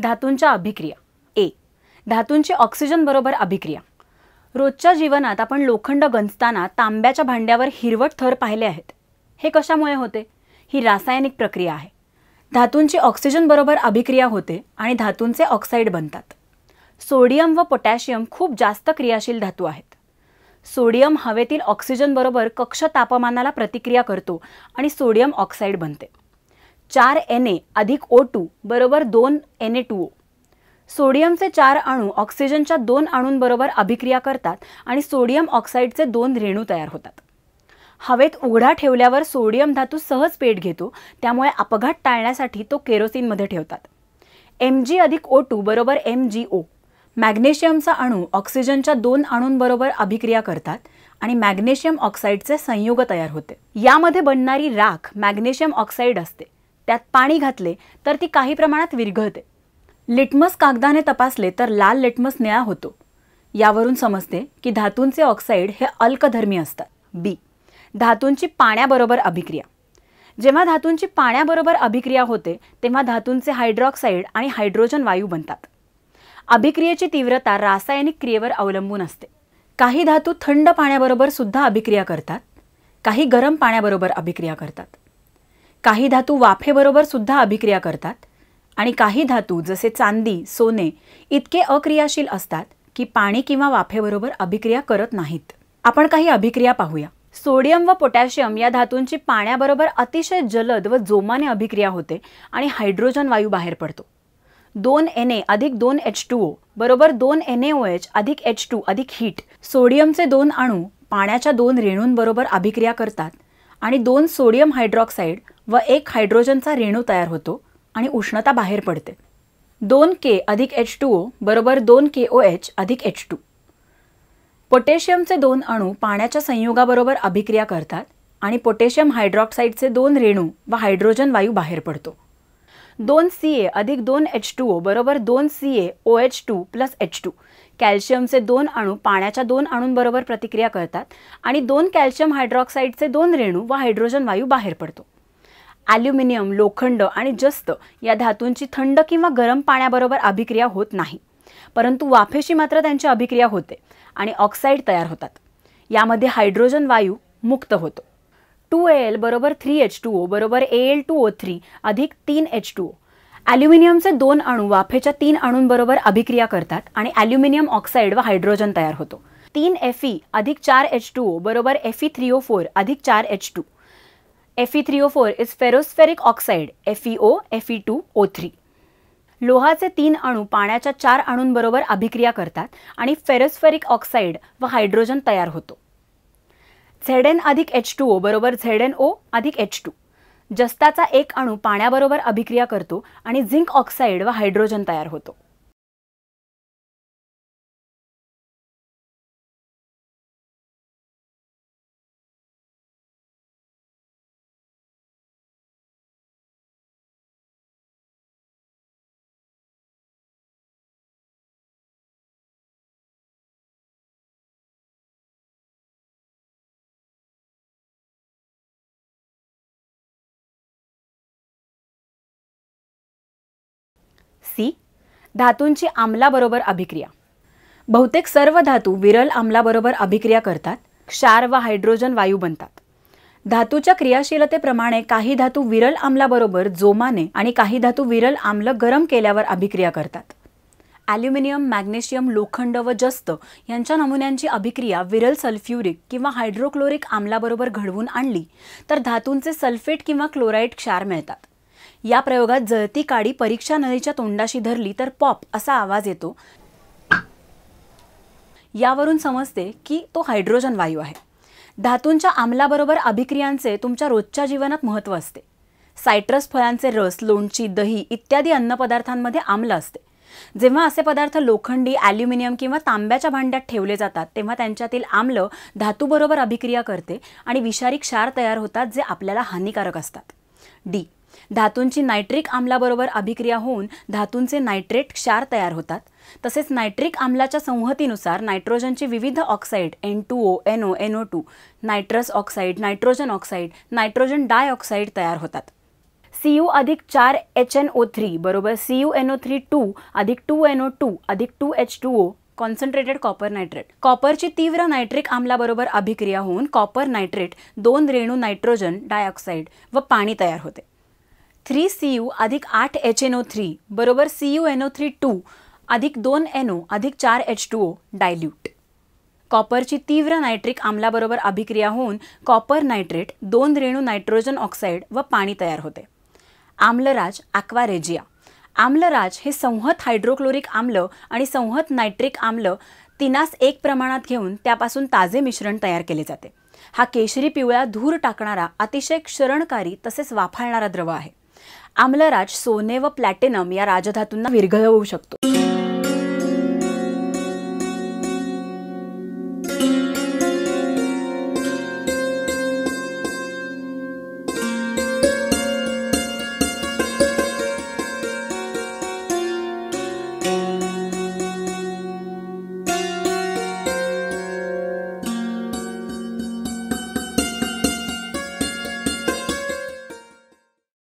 धातूंच्या अभिक्रिया. ए. धातूंची ऑक्सिजन बरोबर अभिक्रिया. रोजच्या जीवनात आपण लोखंड गंजताना तांब्याच्या भांड्यावर हिरवट थर पाहिले आहेत. हे कशामुळे होते? ही रासायनिक प्रक्रिया आहे. धातूंची ऑक्सिजन बरोबर अभिक्रिया होते आणि धातूंचे ऑक्साईड बनतात. सोडियम व पोटॅशियम खूप जास्त क्रियाशील धातू आहेत. सोडियम हवेतील ऑक्सिजन बरोबर कक्ष तापमानाला प्रतिक्रिया करतो आणि सोडियम ऑक्साईड बनते. चार एन ए अधिक ओ टू बरोबर दोन एन ए टू ओ. सोडियमचे चार अणू ऑक्सिजनच्या दोन अणूंबरोबर अभिक्रिया करतात आणि सोडियम ऑक्साईडचे दोन रेणू तयार होतात. हवेत उघडा ठेवल्यावर सोडियम धातू सहज पेट घेतो त्यामुळे अपघात टाळण्यासाठी तो केरोसिनमध्ये ठेवतात. एम जी अधिक ओ टू बरोबर एम जी ओ मॅग्नेशियमचा अणू ऑक्सिजनच्या दोन अणूंबरोबर अभिक्रिया करतात आणि मॅग्नेशियम ऑक्साईडचे संयुग तयार होते. यामध्ये बनणारी राख मॅग्नेशियम ऑक्साईड असते. त्यात पाणी घातले तर ती काही प्रमाणात विरघळते. लिटमस कागदाने तपासले तर लाल लिटमस निळा होतो. यावरून समजते की धातूंचे ऑक्साईड हे अल्कधर्मी असतात. बी. धातूंची पाण्याबरोबर अभिक्रिया. जेव्हा धातूंची पाण्याबरोबर अभिक्रिया होते तेव्हा धातूंचे हायड्रॉक्साईड आणि हायड्रोजन वायू बनतात. अभिक्रियेची तीव्रता रासायनिक क्रियेवर अवलंबून असते. काही धातू थंड पाण्याबरोबर सुद्धा अभिक्रिया करतात काही गरम पाण्याबरोबर अभिक्रिया करतात. काही धातू वाफेबरोबर सुद्धा अभिक्रिया करतात आणि काही धातू जसे चांदी सोने इतके अक्रियाशील असतात की पाणी किंवा वाफेबरोबर अभिक्रिया करत नाहीत. आपण काही अभिक्रिया पाहूया. सोडियम व पोटॅशियम या धातूंची पाण्याबरोबर अतिशय जलद व जोमाने अभिक्रिया होते आणि हायड्रोजन वायू बाहेर पडतो. दोन एन ए अधिक दोन एच टू ओ बरोबर दोन एन ए ओ एच अधिक एच टू अधिक हीट सोडियमचे दोन अणू पाण्याच्या दोन रेणूंबरोबर अभिक्रिया करतात आणि दोन सोडियम हायड्रॉक्साईड व एक हायड्रोजनचा रेणू तयार होतो आणि उष्णता बाहेर पडते. दोन के अधिक एच टू ओ बरोबर दोन के ओ एच अधिक एच टू पोटॅशियमचे दोन अणू पाण्याच्या संयुगाबरोबर अभिक्रिया करतात आणि पोटॅशियम हायड्रॉक्साईडचे दोन रेणू व हायड्रोजन वायू बाहेर पडतो. दोन सी ए अधिक दोन एच टू ओ बरोबर दोन C A O H two plus H two कॅल्शियमचे दोन अणू पाण्याच्या दोन अणूंबरोबर प्रतिक्रिया करतात आणि दोन कॅल्शियम हायड्रॉक्साईडचे दोन रेणू व हायड्रोजन वायू बाहेर पडतो. ॲल्युमिनियम लोखंड आणि जस्त या धातूंची थंड किंवा गरम पाण्याबरोबर अभिक्रिया होत नाही. परंतु वाफेशी मात्र त्यांची अभिक्रिया होते आणि ऑक्साईड तयार होतात. यामध्ये हायड्रोजन वायू मुक्त होतो. टू ए एल बरोबर थ्री एच टू ओ बरोबर A L two O three अधिक तीन एच टू ओ ॲल्युमिनियमचे दोन अणू वाफेच्या तीन अणूंबरोबर अभिक्रिया करतात आणि ॲल्युमिनियम ऑक्साईड व हायड्रोजन तयार होतो. तीन एफ ई अधिक चार एच टू ओ बरोबर F E three O four अधिक चार H two F E three O four is ferrosoferric oxide F E O F E two O three लोहाचे तीन अणू पाण्याच्या चार अणूंबरोबर अभिक्रिया करतात आणि फेरोस्फेरिक ऑक्साईड व हायड्रोजन तयार होतो. झेड एन अधिक एच टू ओ बरोबर झेड एन ओ अधिक एच टू जस्ताचा एक अणू पाण्याबरोबर अभिक्रिया करतो आणि झिंक ऑक्साईड व हायड्रोजन तयार होतो. सी धातूंची आम्लाबरोबर अभिक्रिया. बहुतेक सर्व धातू विरल आम्लाबरोबर अभिक्रिया करतात क्षार व हायड्रोजन वायू बनतात. धातूच्या क्रियाशीलतेप्रमाणे काही धातू विरल आम्लाबरोबर जोमाने आणि काही धातू विरल आम्ल गरम केल्यावर अभिक्रिया करतात. ॲल्युमिनियम मॅग्नेशियम लोखंड व जस्त यांच्या नमुन्यांची अभिक्रिया विरल सल्फ्युरिक किंवा हायड्रोक्लोरिक आम्लाबरोबर घडवून आणली तर धातूंचे सल्फेट किंवा क्लोराईड क्षार मिळतात. या प्रयोगात जळती काडी परीक्षा नळीच्या तोंडाशी धरली तर पॉप असा आवाज येतो. यावरून समजते की तो हायड्रोजन वायू आहे. धातूंच्या आम्लाबरोबर अभिक्रियांचे तुमच्या रोजच्या जीवनात महत्त्व असते. सायट्रस फळांचे रस लोणची दही इत्यादी अन्नपदार्थांमध्ये आम्ल असते. जेव्हा असे पदार्थ लोखंडी ॲल्युमिनियम किंवा तांब्याच्या भांड्यात ठेवले जातात तेव्हा त्यांच्यातील आम्ल धातूबरोबर अभिक्रिया करते आणि विषारी क्षार तयार होतात जे आपल्याला हानिकारक असतात. डी. धातूंची नायट्रिक आम्लाबरोबर अभिक्रिया होऊन धातूंचे नायट्रेट क्षार तयार होतात. तसेच नायट्रिक आम्लाच्या संहतीनुसार नायट्रोजनचे विविध oxide N two O N O N O two nitrous oxide nitrogen oxide nitrogen dioxide तयार होतात. सी यू अधिक चार एच एन ओ थ्री बरोबर C U N O three two अधिक टू एन ओ टू अधिक two H two O concentrated copper nitrate कॉपरची तीव्र nitric आम्लाबरोबर अभिक्रिया होऊन कॉपर नायट्रेट दोन रेणू नायट्रोजन डायऑक्साईड व पाणी तयार होते. थ्री सी यू अधिक आठ एच एन ओ थ्री बरोबर C U N O three two अधिक दोन एन ओ अधिक चार एच टू ओ डायल्यूट कॉपरची तीव्र नायट्रिक आम्लाबरोबर अभिक्रिया होऊन कॉपर नायट्रेट दोन रेणू नायट्रोजन ऑक्साईड व पाणी तयार होते. आम्लराज ॲक्वारेजिया आम्लराज हे संहत हायड्रोक्लोरिक आम्ल आणि संहत नायट्रिक आम्ल तिनास एक प्रमाणात घेऊन त्यापासून ताजे मिश्रण तयार केले जाते. हा केशरी पिवळा धूर टाकणारा अतिशय क्षरणकारी तसेच वाफाळणारा द्रव आहे. आम्लराज सोने व प्लॅटिनम या राजधातूंना विरघळवू शकतो.